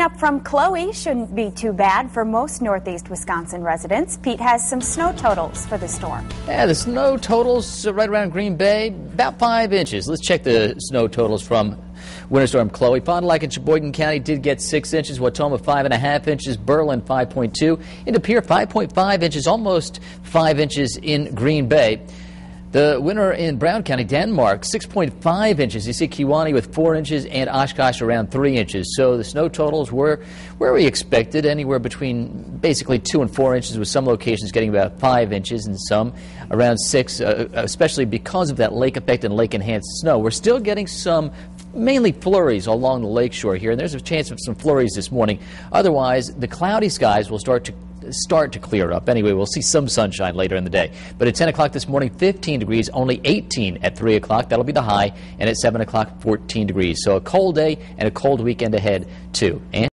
Up from Chloe shouldn't be too bad for most northeast Wisconsin residents. Pete has some snow totals for the storm. Yeah, the snow totals right around Green Bay, about five inches. Let's check the snow totals from Winter Storm Chloe. Fond du Lac in Sheboygan County did get six inches. Wautoma five and a half inches. Berlin, 5.2. Into Pierre, 5.5 inches, almost five inches in Green Bay. The winner in Brown County, Denmark, 6.5 inches. You see Kewaunee with 4 inches and Oshkosh around 3 inches. So the snow totals were where we expected, anywhere between basically 2 and 4 inches, with some locations getting about 5 inches and some around 6, uh, especially because of that lake effect and lake enhanced snow. We're still getting some mainly flurries along the lakeshore here, and there's a chance of some flurries this morning. Otherwise, the cloudy skies will start to start to clear up. Anyway, we'll see some sunshine later in the day. But at 10 o'clock this morning, 15 degrees, only 18 at 3 o'clock. That'll be the high. And at 7 o'clock, 14 degrees. So a cold day and a cold weekend ahead, too. And